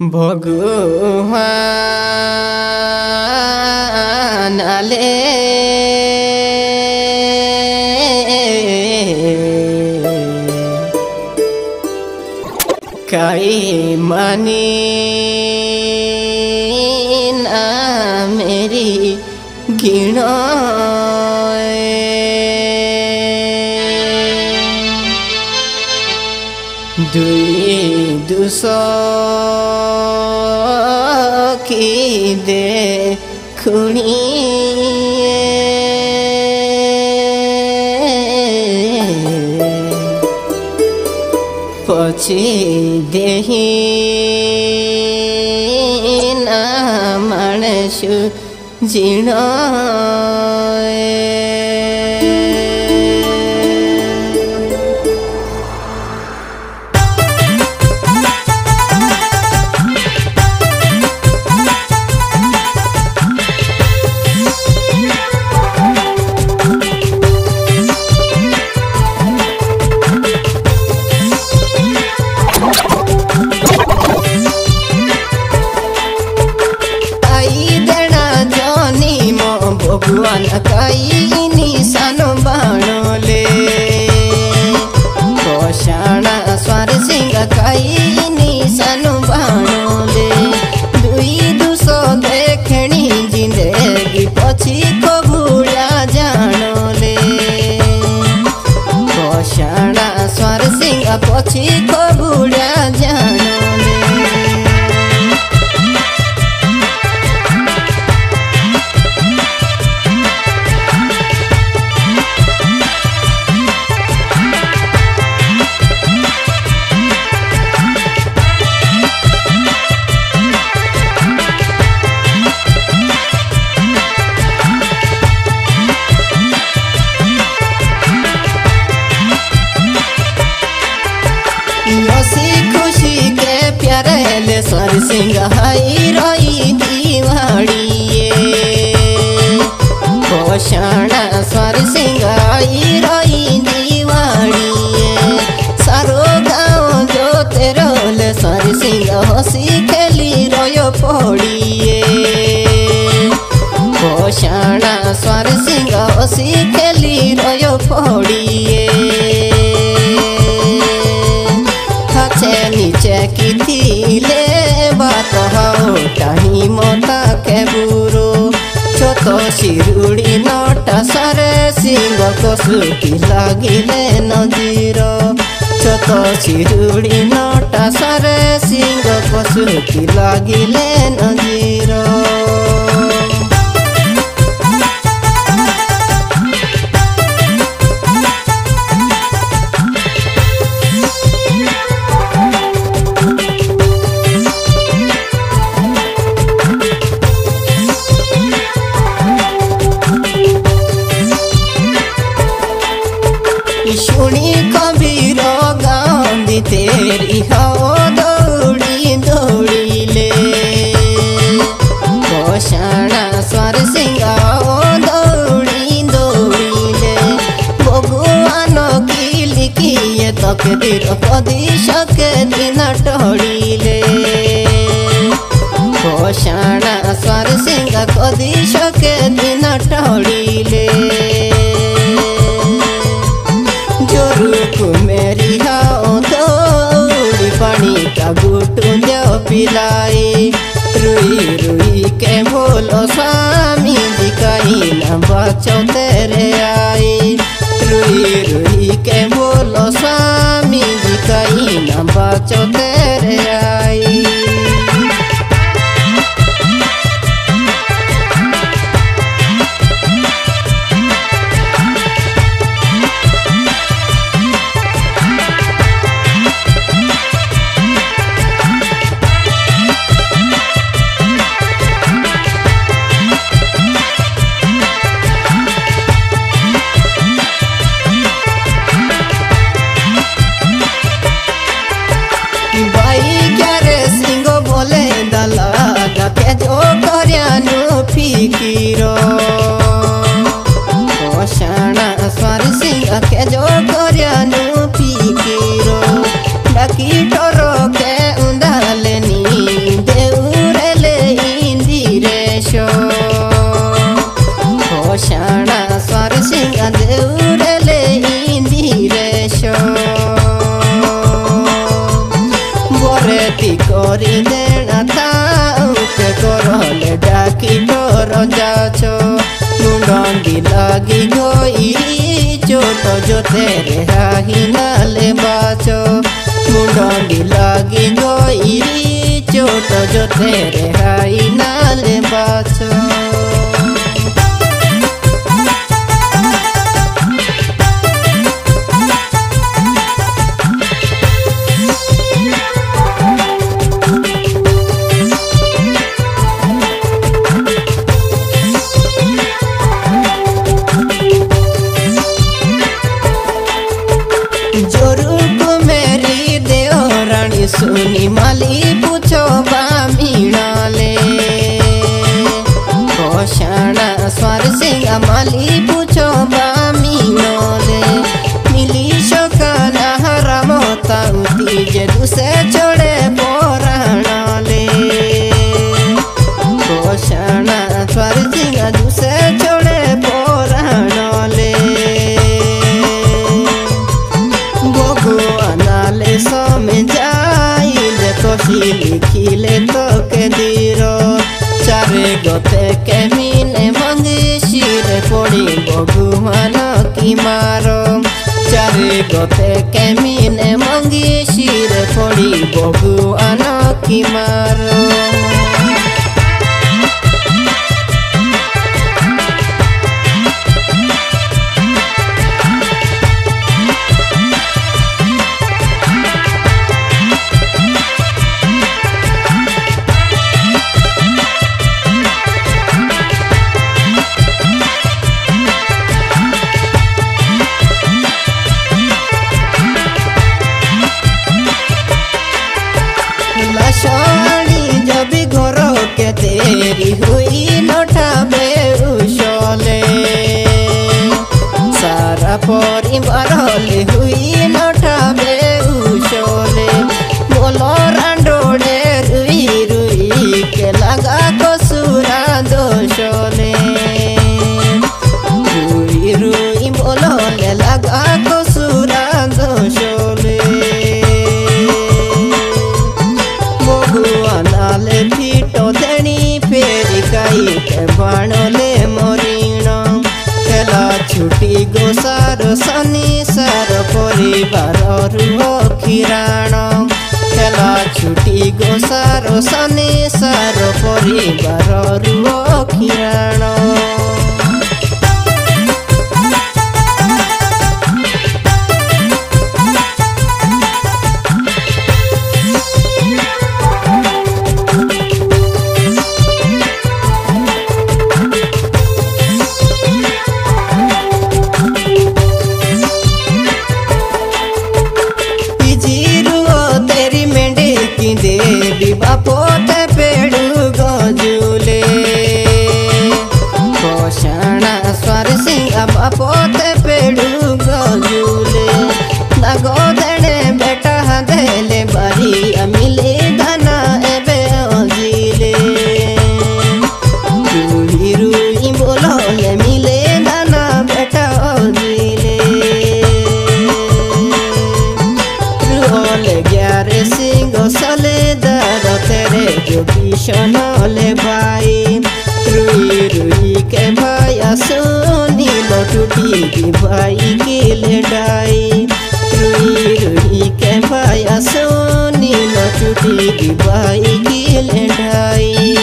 भगवान ले कई मनी ना मेरी गिणो दुई दुसौ খুনি পছি দেহি না মানুষ জিনা शिरुड़ी नोटा सारे सिंह कसुकी लागिले नजीरो। छत सिरुड़ी नोटा सारे सिंह कसुकी लागिले नजीरो। দ্রৌপদী সকে দিন টড়িলে ঘোষণা স্বর সিংহ কদি সকে দিন টড়িলে জোরুকু মেরি হাও দৌড়ি পানি কাবুটু দেও পিলাই রুই রুই কে ভোলো স্বামী দিকাই না বাঁচো তেরে আই রুই রুই कहीं न बचो तेरे आई চোট জোতে রেহাহি নালে বাচ মুন্ডি লাগি গই চোট জোতে রেহাই নালে বাচ सुनी মালি পুছো বামি নদে মিলি সকাল হারাম তাউতি যে দুসে চড়ে পরাণলে ঘোষণা স্বর্জিগা দুসে চড়ে পরাণলে ভগবানালে সমে যাই যে কষি লিখিলে তোকে দীর চারে গতে কে গুমান কি মার চারে গতে কেমিনে মঙ্গি শিরে পড়ি গুয়ান কি মার in Baroque. छुटी ସାର सार सनी सार परिवार रुह किराण खेला छुटी गो सार सनी सार परिवार रुह किराण सोनी लटुटी की भाई के लड़ाई। रुई रुई के भाया सोनी लटुटी की भाई के लेडाई।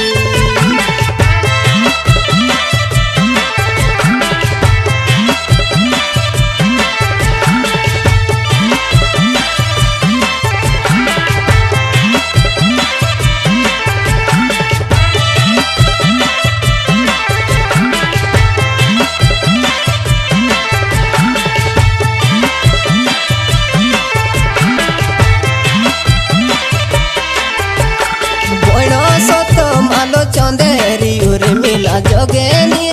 যোগেলি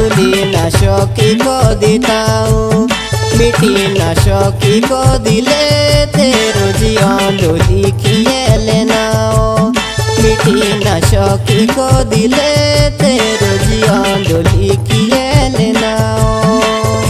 ভুলি না সকিব দিতাও মিটি না সকিব দিলে তেরো জীবন যদি খিয়েলে নাও। মিটি না সকিব দিলে তেরো জীবন যদি নাও।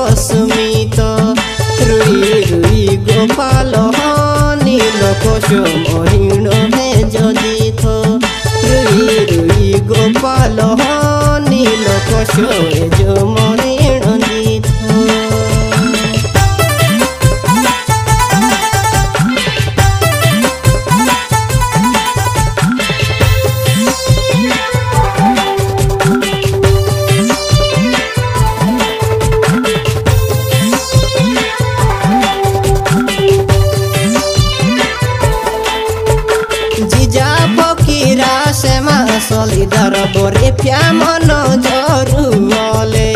নীল কোষ মহিণ হে যদি থো রুই রুই গোপাল নীল কোষ এ বরে প্যামন জরুলে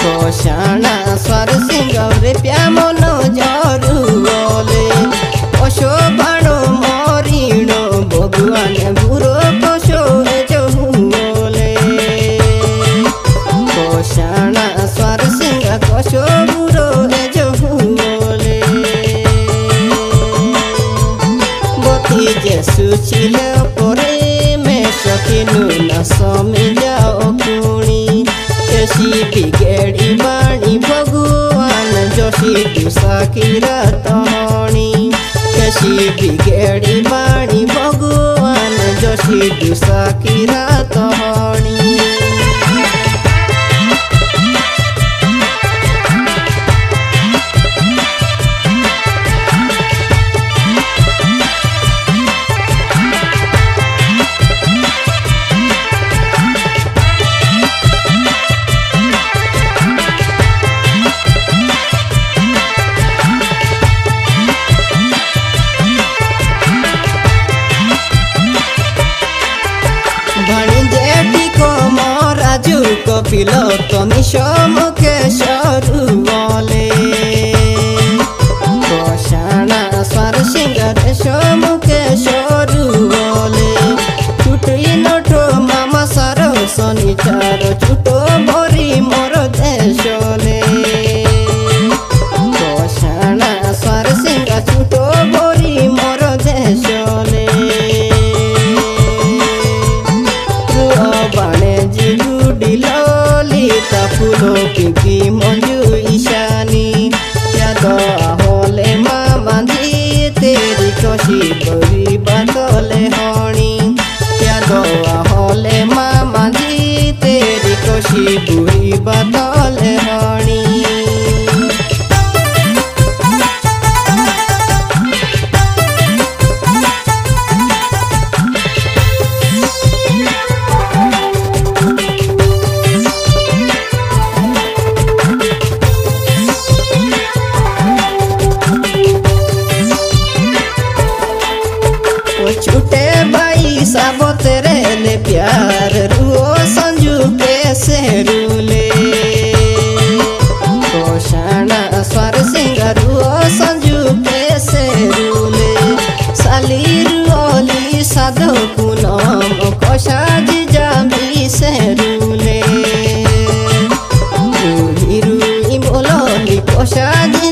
কষাণা স্বর সিংহ রে প্যামন জরুলে অশোভণ মরিণ ভগবান বুড়ো কশো জহুলে কষাণা স্বর সিংহ কশো বুড়ো জহুলে বতি যেসু ছিল পরে सकिनु न सम्झाओ कुणी यसी बिगेडी बाणी भगवान जोशी तु साकिरा तहणी। यसी बिगेडी बाणी भगवान जोशी तु साकिरा तहणी। कोशा जी